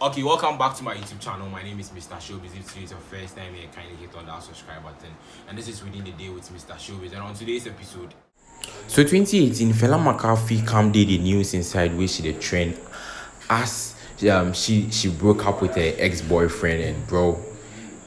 Okay, welcome back to my YouTube channel. My name is Mr. Showbiz. If today is your first time here, kindly hit on that subscribe button. And this is within the day with Mr. Showbiz. And on today's episode, so 2018, Fella Makafui come did the news inside which the trend as um she she broke up with her ex-boyfriend and bro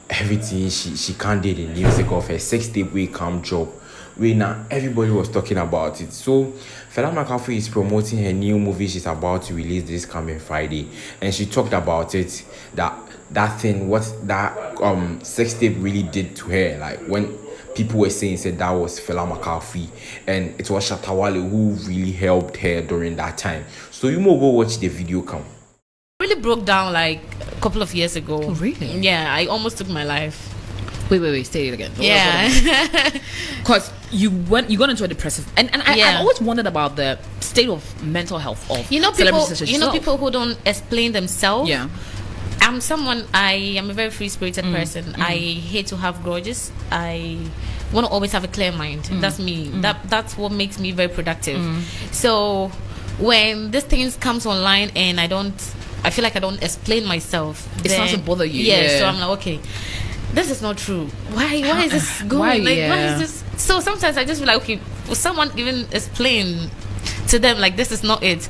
everything she she can't do the music of her sex tape we come job we now everybody was talking about it. So Fella Makafui is promoting her new movie she's about to release this coming Friday. And she talked about it that that thing what that um sex tape really did to her. Like when people were saying said that was Fella Makafui and it was Shatta Wale who really helped her during that time. So you may go watch the video come. Really broke down like a couple of years ago. Oh, really? Yeah, I almost took my life. Wait, wait, wait. Say it again. Yeah. Because you went, you got into a depressive, and and I, Yeah. I always wondered about the state of mental health of you know people. You know people who don't explain themselves. Yeah. I'm someone. I am a very free spirited Mm, person. I hate to have grudges. I want to always have a clear mind. Mm, That's me. That that's what makes me very productive. So when this things comes online and I don't, I feel like I don't explain myself. It starts to bother you, Yeah. yeah. So I'm like, okay. This is not true. Why? Why is this going? Why, like, why yeah. is this? So sometimes I just feel like, okay, will someone even explain to them like this is not it?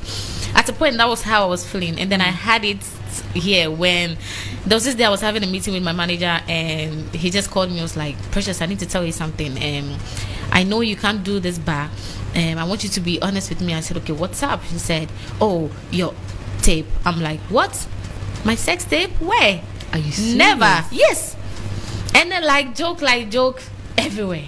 At a point, that was how I was feeling, and then I had it here when there was this day I was having a meeting with my manager, and he just called me. I was like, "Precious, I need to tell you something. Um, I know you can't do this, but um, I want you to be honest with me." I said, "Okay, what's up?" He said, "Oh, your tape." I'm like, "What? My sex tape? Where?" Are you serious? Never. Yes. And then like joke, like joke everywhere.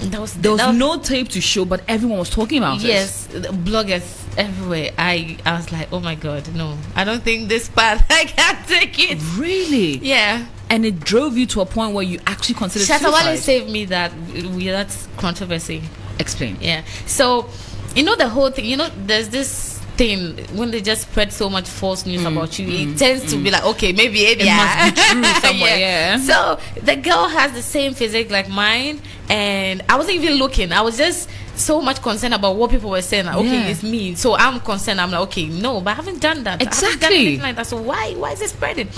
That was There was that no tape to show, but everyone was talking about it. yes, bloggers everywhere. I I was like, oh my god, no, I don't think this part I can't take it. Really? Yeah. And it drove you to a point where you actually considered Shatta Wale suicide. saved me that that controversy. Explain. Yeah. So, you know the whole thing. You know, there's this thing when they just spread so much false news about you. It tends to be like, okay, maybe it, Mm, It must be true somewhere, yeah. So the girl has the same physique like mine, and I wasn't even looking. I was just so much concerned about what people were saying. Like, okay, Yeah. it's me. So I'm concerned. I'm like, okay, no, but I haven't done that. I haven't done Exactly. anything like that. So why why is it spreading?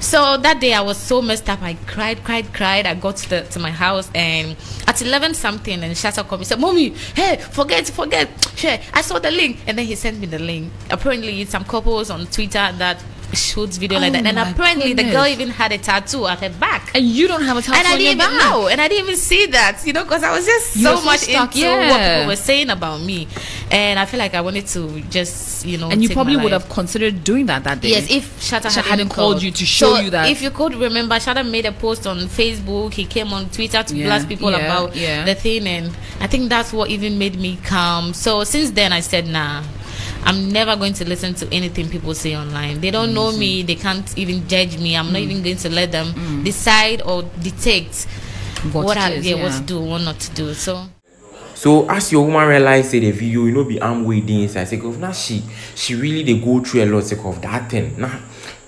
So that day I was so messed up. I cried, cried, cried. I got to the to my house and at eleven something and Shatta called me said, "Mommy, hey, forget, forget. I saw the link." And then he sent me the link. Apparently, it's some couples on Twitter that shoots video like Oh that. And my apparently, the girl even had a tattoo at her back. And you don't have a tattoo And I didn't even back. know, and I didn't even see that, you know, because I was just You so much stuck, into what people were saying about me, and I feel like I wanted to just, you know, And you probably would have considered doing that that day. Yes, if Shatta Shatta hadn't, hadn't called you to show So you that- If you could remember, Shatta made a post on Facebook. He came on Twitter to Yeah, blast people yeah, about yeah. the thing, and I think that's what even made me calm. So since then, I said, nah. I'm never going to listen to anything people say online. They don't know me. They can't even judge me. I'm Mm. not even going to let them decide or detect What what, I is, yeah, what to do, what not to do. So So as your woman realize say the video, you know, be arm waiting inside. Say, of she she really they go through a lot sake of that thing. Now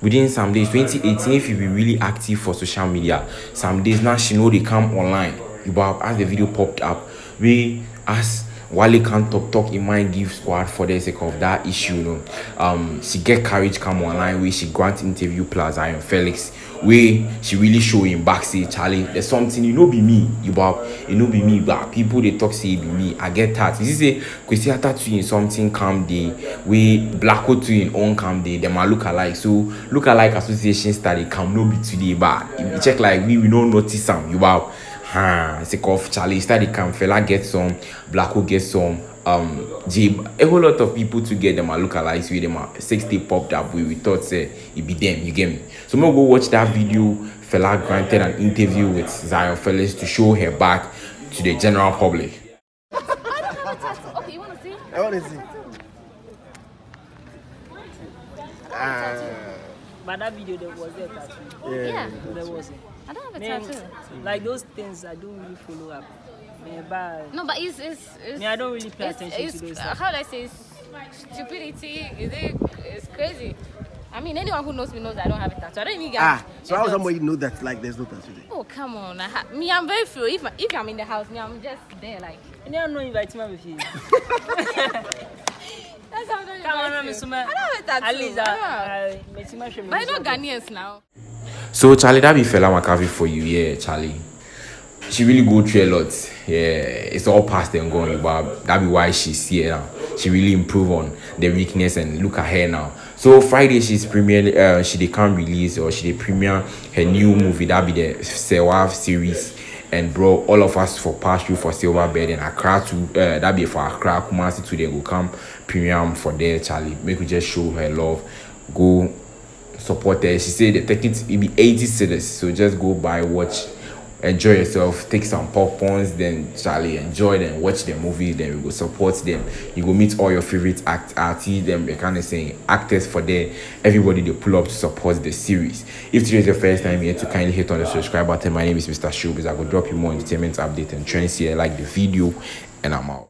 within some days, 2018, if you be really active for social media, some days now she know they come online. You but as the video popped up, we as Wale can't talk talk in mind give squad for the sake of that issue. You know, um, she get courage come online where she grant interview plus Iron Felix where she really show him back say Charlie there's something you know be me you but you know be me but people they talk say be me I get that. You see say Kwesi Atatu in something calm day we Black to in own calm day them are look alike. So look alike association study come no be today but if you check like we we don't notice some you about huh it's a cough, Charlie study come fella get some black Blacko get some um Jib, a whole lot of people to get them a look alike with them a six day popped up we we thought say it be them you get me? So I'm gonna go watch that video. Fella granted an interview with Zion Felix to show her back to the general public. Okay, you want to see? I want to see. Ah, But that video there was there tattoo. Yeah, There was I don't have a me, tattoo. like those things I don't really follow up. Me, but No, but it's it's, it's me, I don't really pay it's, attention it's, to those. uh, stuff. how do I say it's stupidity? Is it? It's crazy. I mean, anyone who knows me knows I don't have a tattoo. I don't even get. ah. So how dot. somebody know that like there's no tattoo there? Oh come on! I ha- me, I'm very free. If if I'm in the house, me, I'm just there like. And I'm not inviting my with you. Come on, Miss Suma. At least, uh, uh, Miss Suma should be- But I know Ghanaians now. So Charlie, that be Fella Makafui for you, yeah, Charlie. She really go through a lot. Yeah, it's all past and gone, but that be why she's here now. She really improve on the weakness and look at her now. So Friday she's premiere, uh, she they can't release or she they premiere her new movie. That be the Serwaa series. And bro, all of us for pass through for Silverbird and Accra to uh, that be for Accra Kumasi to they go come premiere for there, Charlie. Make we just show her love. Go support her. She said the tickets will be 80 cedis. So just go buy, watch, enjoy yourself, take some popcorns, then Charlie enjoy them, watch the movie, then we go support them. You go meet all your favorite act artists, them they kind of saying actors for there. Everybody they pull up to support the series. If today is your first time here to kindly hit on the subscribe button. My name is Mr. Showbiz. I will drop you more entertainment update and trends here. Like the video, and I'm out.